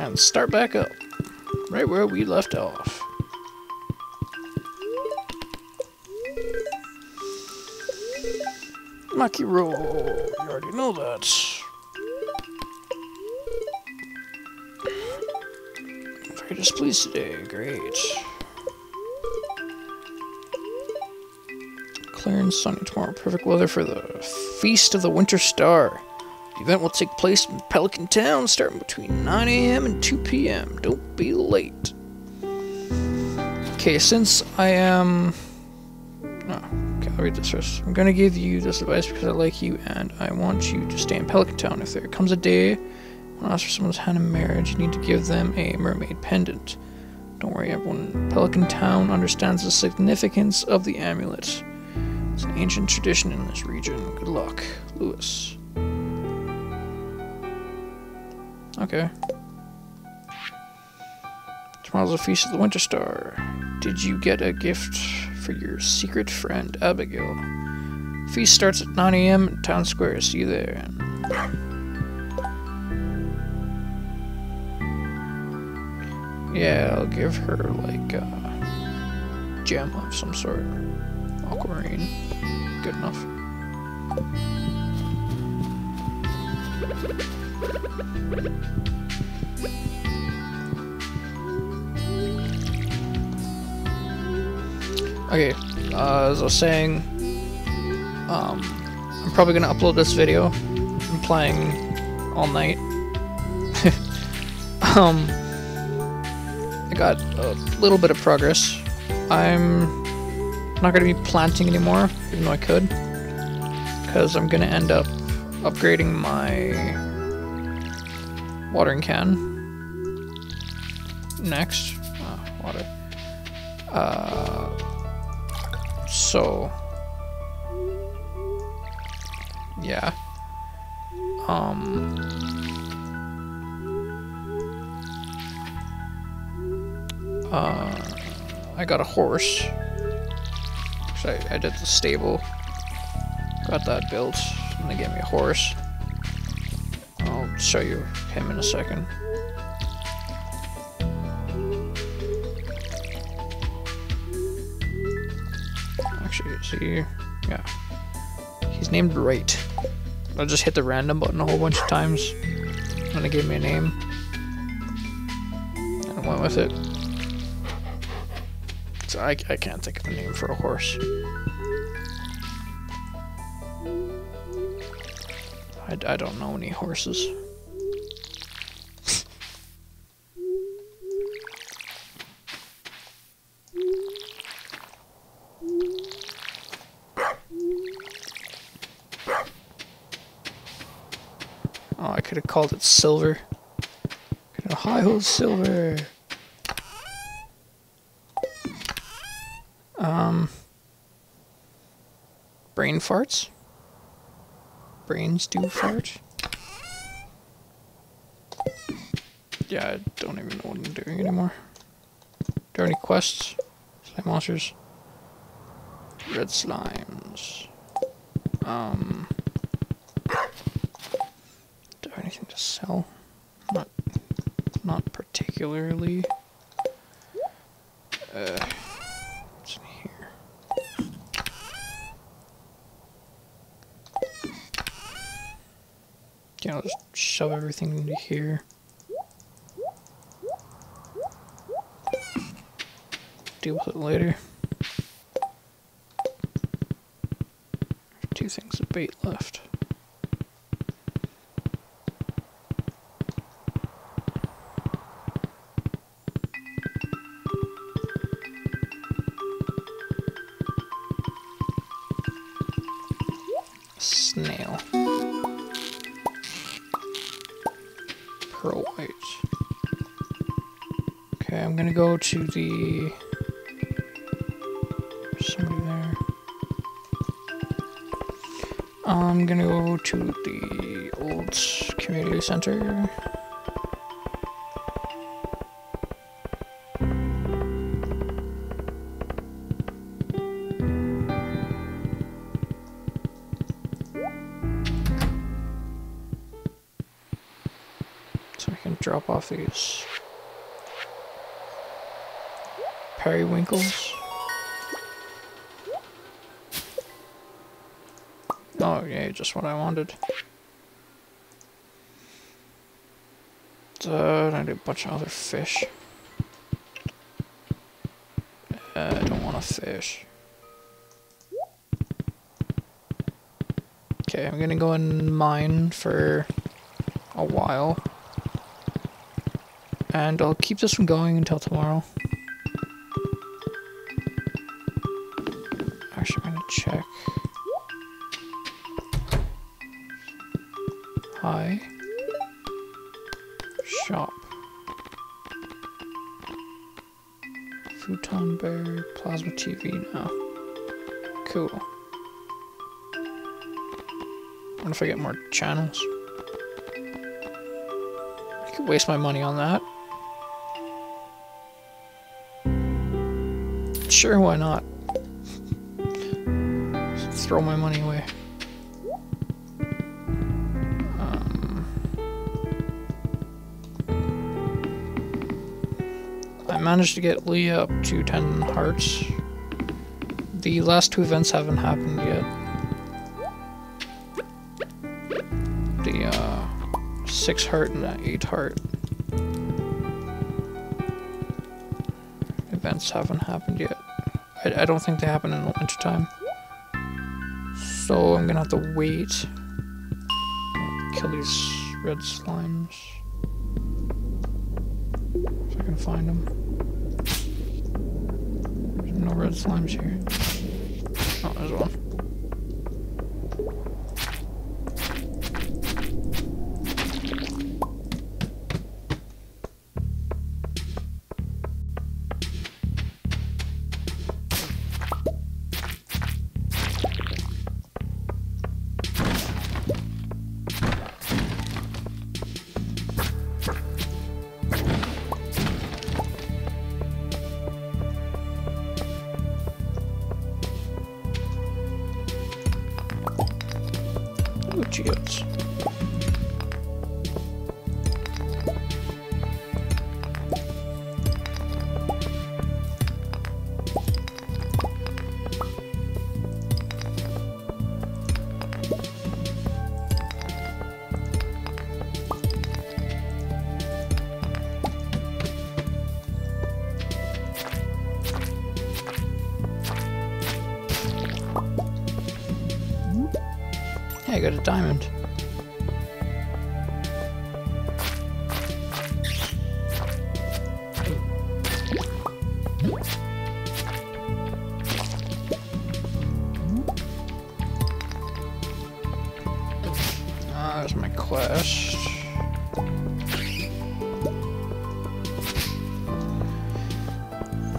and start back up, right where we left off. Maki roll, you already know that. Very displeased today, great. Clear and sunny tomorrow, perfect weather for the Feast of the Winter Star. The event will take place in Pelican Town starting between 9 a.m. and 2 p.m. Don't be late. Okay, since I am. Oh, okay, I'll read this first. I'm gonna give you this advice because I like you and I want you to stay in Pelican Town. If there comes a day when I ask for someone's hand in marriage, you need to give them a mermaid pendant. Don't worry, everyone in Pelican Town understands the significance of the amulet. It's an ancient tradition in this region. Good luck, Lewis. Okay. Tomorrow's the Feast of the Winter Star. Did you get a gift for your secret friend, Abigail? Feast starts at 9 a.m. in Town Square. See you there. Yeah, I'll give her like a gem of some sort. Aquamarine. Good enough. Okay, uh, as I was saying, um, I'm probably gonna upload this video. I'm playing all night. um, I got a little bit of progress. I'm not gonna be planting anymore, even though I could, because I'm gonna end up upgrading my watering can next. Uh, water. Uh, so yeah. Um. Uh, I got a horse. So I, I did the stable. Got that built, and they gave me a horse. Show you him in a second. Actually, see, yeah, he's named Right. I just hit the random button a whole bunch of times, and it gave me a name. And I went with it. So I, I can't think of a name for a horse. I, I don't know any horses. Called it Silver. Could high ho Silver. Um, brain farts. Brains do fart. Yeah, I don't even know what I'm doing anymore. There any quests? Slime monsters. Red slimes. Um. Do I have anything to sell? Not, not particularly. Uh, what's in here? Yeah, I'll just everything into here. Deal with it later. Two things of bait left. Go to the. Somebody there. I'm gonna go to the old community center. So we can drop off these periwinkles. Oh, yeah, just what I wanted. Uh, I need a bunch of other fish. Uh, I don't want a fish. Okay, I'm gonna go and mine for a while. And I'll keep this one going until tomorrow. Plasma TV now. Cool. What if I get more channels? I could waste my money on that. Sure, why not? Throw my money away. Managed to get Leah up to 10 hearts. The last two events haven't happened yet. The uh, 6 heart and the 8 heart events haven't happened yet. I, I don't think they happen in the wintertime. So I'm gonna have to wait. Kill these red slimes. If I can find them no red slimes here. Oh, there's one. Diamond. Ah, there's my quest.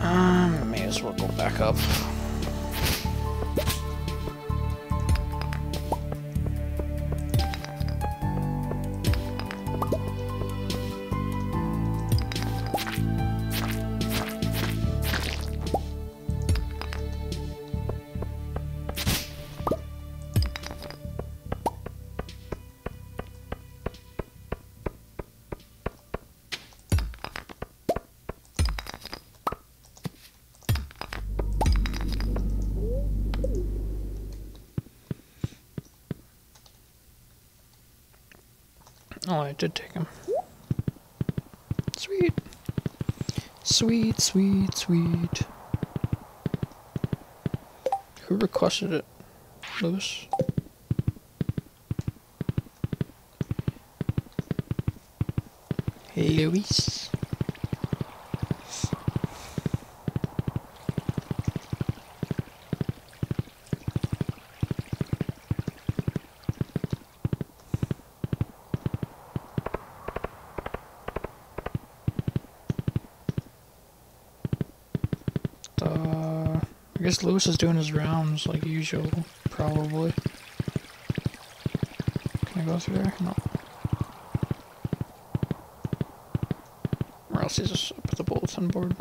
Um, may as well go back up. Sweet, sweet. Who requested it? Lewis? Lewis? I guess Lewis is doing his rounds like usual, probably. Can I go through there? No. Or else he's just up at the bulletin board.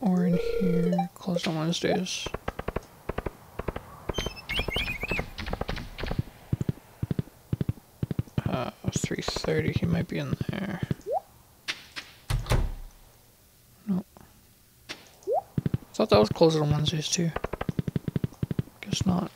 Or in here, closed on Wednesdays. Uh, 3.30, he might be in there. Nope. Thought that was closed on Wednesdays too. Guess not.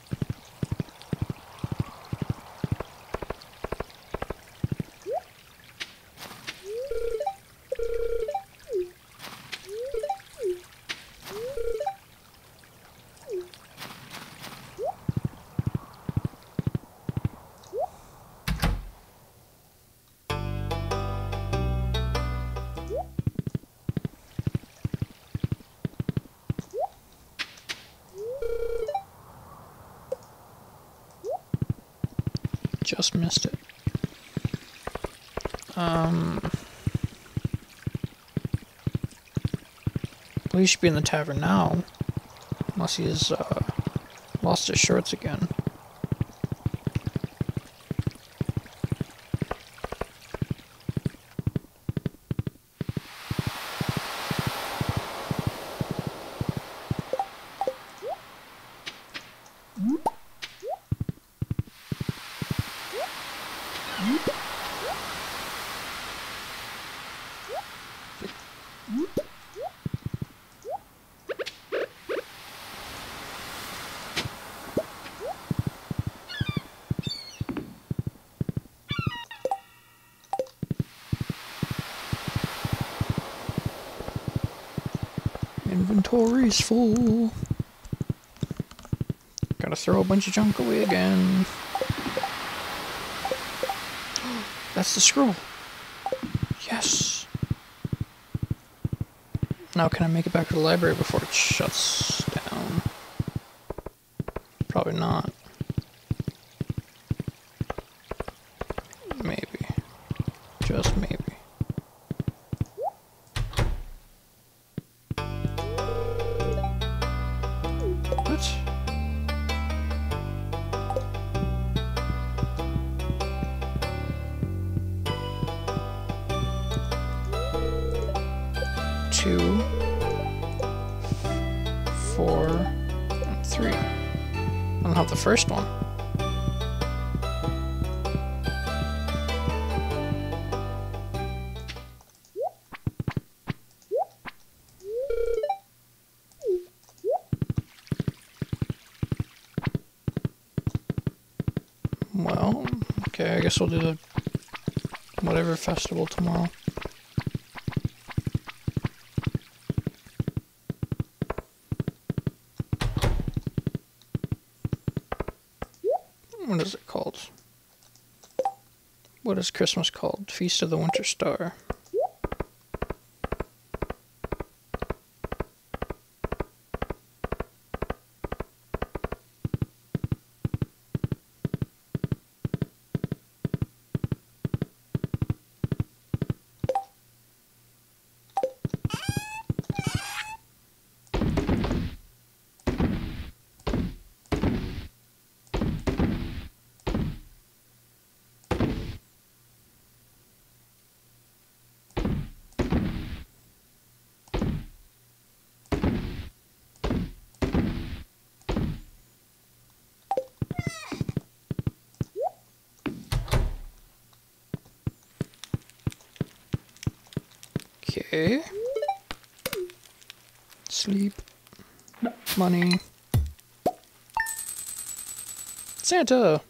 Well, he should be in the tavern now. Unless he has uh, lost his shorts again. Throw a bunch of junk away again. That's the scroll. Yes. Now can I make it back to the library before it shuts down? Probably not. Okay, I guess we'll do the whatever festival tomorrow. What is it called? What is Christmas called? Feast of the Winter Star. Okay. Sleep. Money. Santa!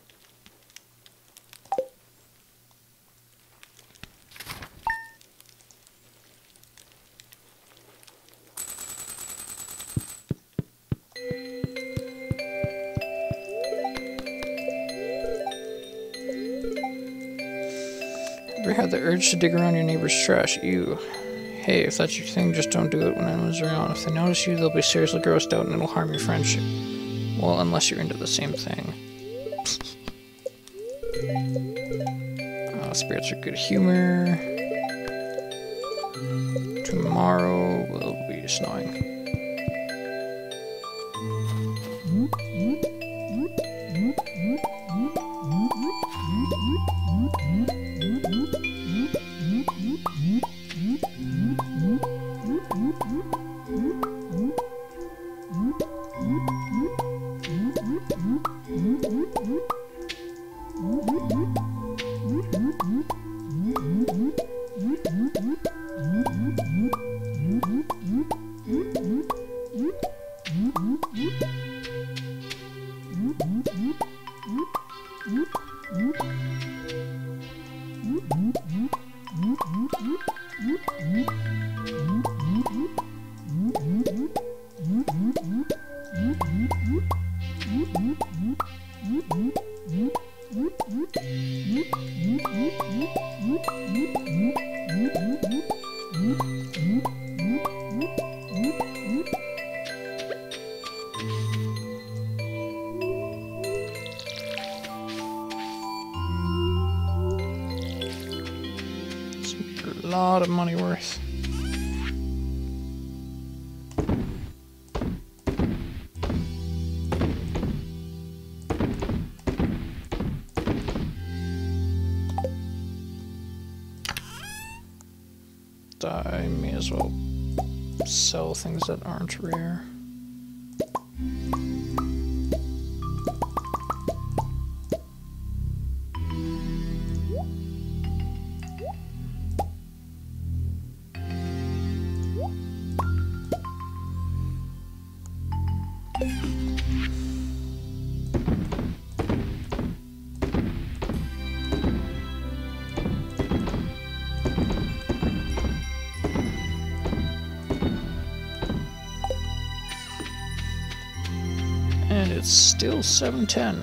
Ever had the urge to dig around your neighbor's trash? Ew. Hey, if that's your thing, just don't do it when anyone's around. If they notice you, they'll be seriously grossed out and it'll harm your friendship. Well, unless you're into the same thing. Uh, spirits are good humor. Tomorrow will be snowing. I may as well sell things that aren't rare. 710.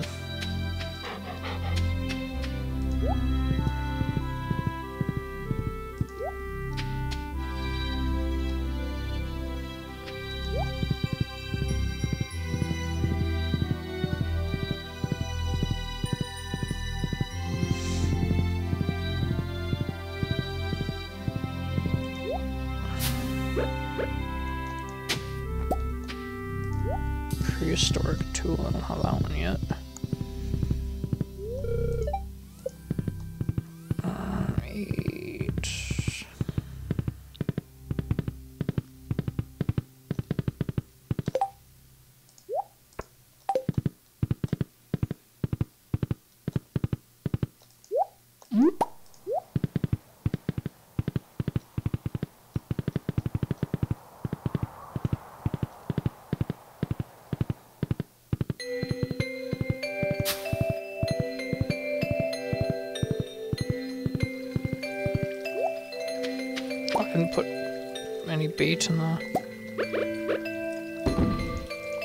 In the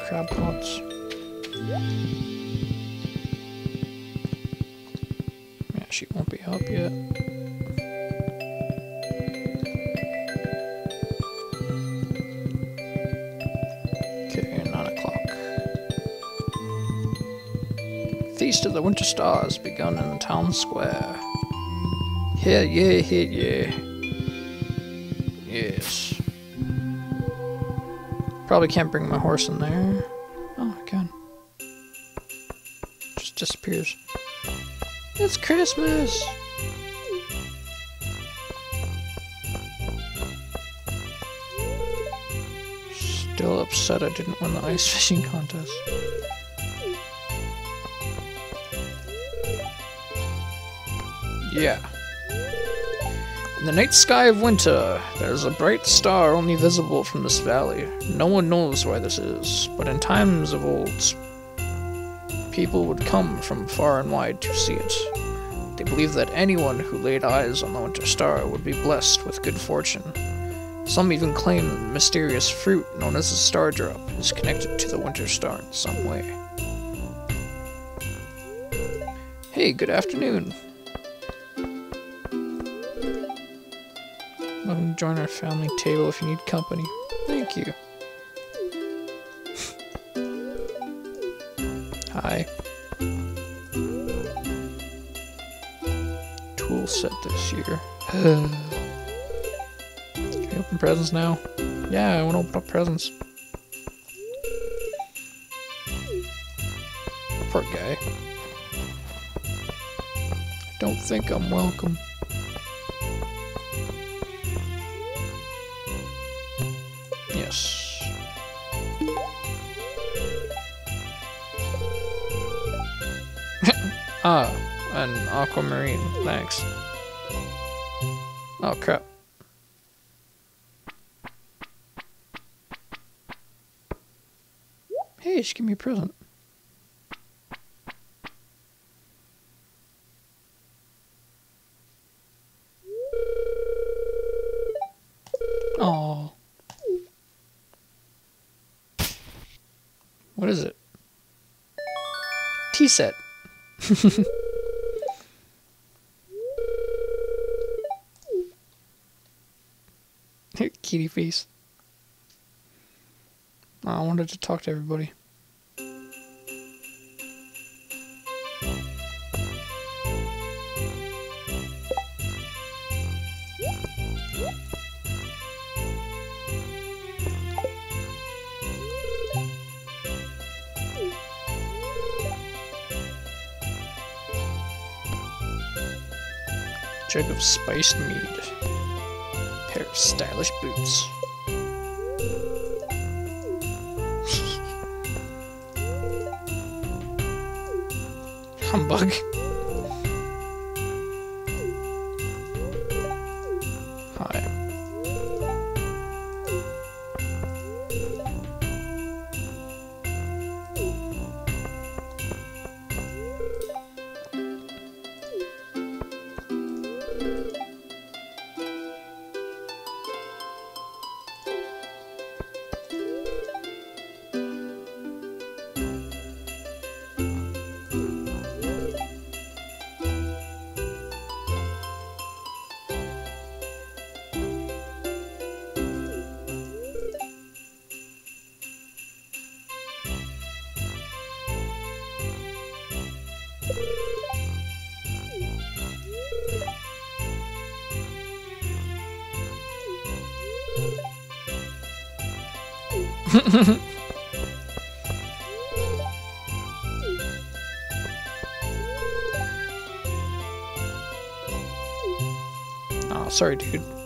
crab pots. Yeah, she won't be up yet. Okay, nine o'clock. Feast of the Winter Stars begun in the town square. Yeah, yeah, yeah, yeah. Probably can't bring my horse in there. Oh, I can. Just disappears. It's Christmas! Still upset I didn't win the ice fishing contest. Yeah. In the night sky of winter, there is a bright star only visible from this valley. No one knows why this is, but in times of old, people would come from far and wide to see it. They believed that anyone who laid eyes on the winter star would be blessed with good fortune. Some even claim the mysterious fruit known as the star drop is connected to the winter star in some way. Hey, good afternoon. Welcome join our family table if you need company. Thank you. Hi. Tool set this year. Can open presents now? Yeah, I want to open up presents. Poor guy. I don't think I'm welcome. Ah, an aquamarine. Thanks. Oh crap. Hey, just give me a present. Kitty face. I wanted to talk to everybody. Jug of spiced mead. Pair of stylish boots. Humbug. Oh, sorry, dude.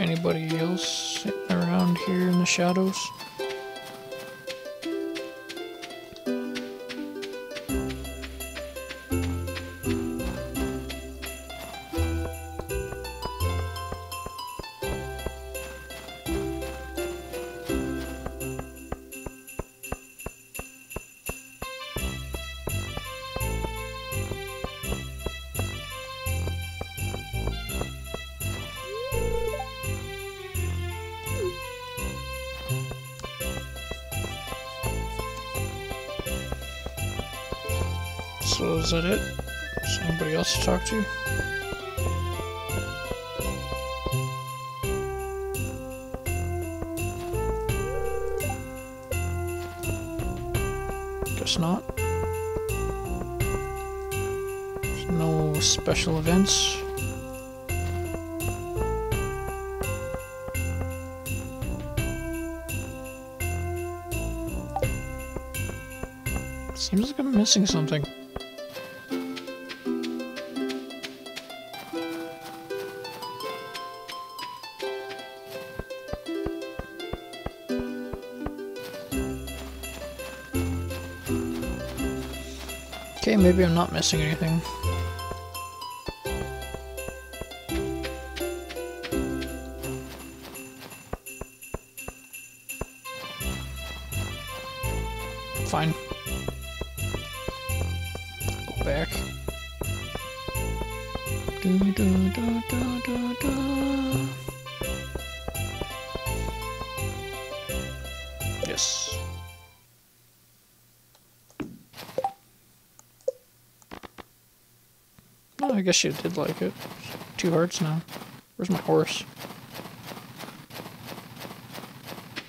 Anybody else sitting around here in the shadows? Is that it? Is anybody else to talk to? Guess not. There's no special events. Seems like I'm missing something. Maybe I'm not missing anything. Fine. Go back. I guess you did like it. Two hearts now. Where's my horse?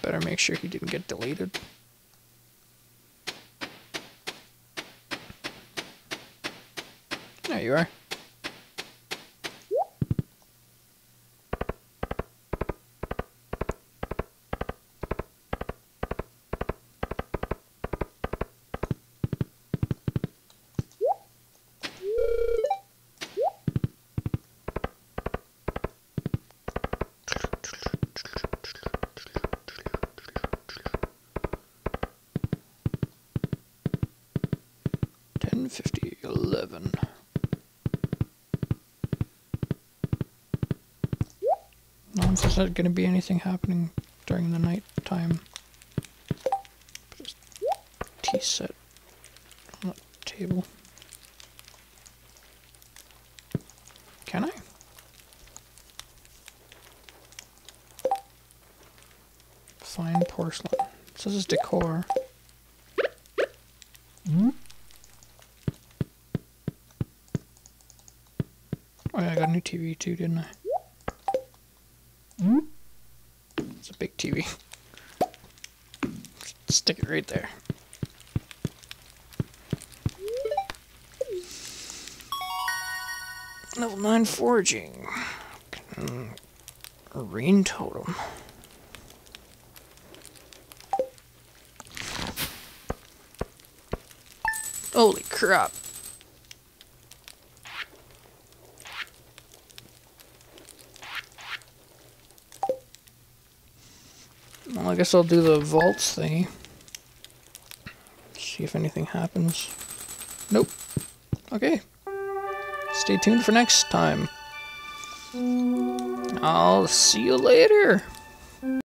Better make sure he didn't get deleted. There you are. Ten fifty eleven. Not going to be anything happening during the night time. Just tea set on table. Can I? Fine porcelain. So this is decor. Oh yeah, I got a new TV too, didn't I? It's a big TV. Stick it right there. Level 9 foraging. Mm, rain totem. Holy crap. Well, I guess I'll do the vaults thingy. See if anything happens. Nope. Okay. Stay tuned for next time. I'll see you later.